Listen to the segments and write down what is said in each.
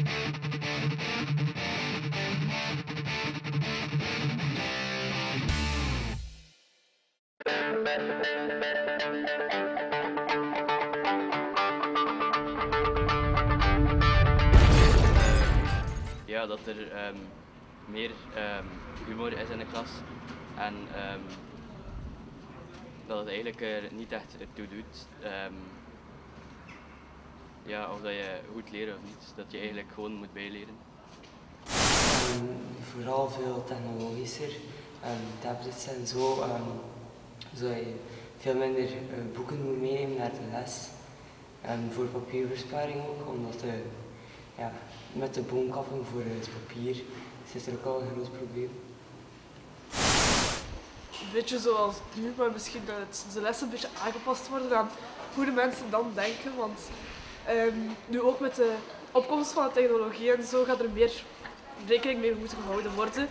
Ja, dat er ehm, meer ehm, humor is in de klas en ehm, dat het eigenlijk er niet echt ertoe doet ja, of dat je goed leert of niet. Dat je eigenlijk gewoon moet bijleren. Ehm, vooral veel technologischer. Um, tablets en zo, ehm, zodat je veel minder eh, boeken moet meenemen naar de les. En voor papierbesparing ook, omdat de, ja, met de boomkappen voor het papier zit er ook al een groot probleem. Een beetje zoals nu, maar misschien dat de lessen een beetje aangepast worden aan hoe de mensen dan denken. Want ehm, nu ook met de opkomst van de technologie en zo gaat er meer rekening mee moeten gehouden worden.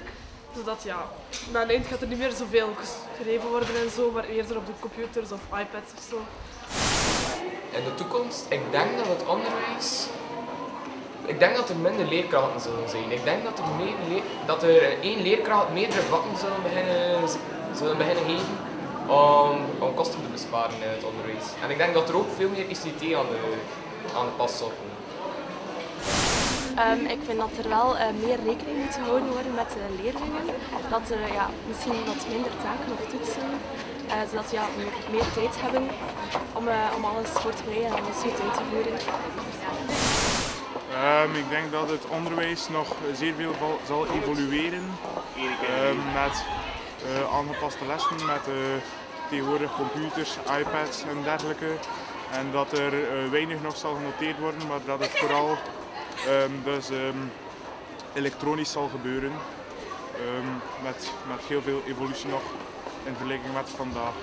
Zodat ja, na een eind gaat er niet meer zoveel geschreven worden en zo, maar eerder op de computers of iPads of zo. In de toekomst, ik denk dat het onderwijs. Ik denk dat er minder leerkrachten zullen zijn. Ik denk dat er, meer dat er één leerkracht meerdere vakken zullen beginnen, zullen beginnen geven om, om kosten te besparen in het onderwijs. En ik denk dat er ook veel meer ICT aan de, aan de pas zal komen. Ehm, ik vind dat er wel eh, meer rekening moet gehouden worden met de leerlingen. Dat er ja, misschien wat minder taken of toetsen, eh, zodat ze ja, meer, meer tijd hebben om, eh, om alles voor te bereiden en alles goed uit te voeren. Ehm, ik denk dat het onderwijs nog zeer veel zal evolueren Ehm, met eh, aangepaste lessen, met eh, tegenwoordig computers, iPads en dergelijke. En dat er eh, weinig nog zal genoteerd worden, maar dat het vooral ehm, dus, ehm, elektronisch zal gebeuren. Ehm, met, met heel veel evolutie nog in vergelijking met vandaag.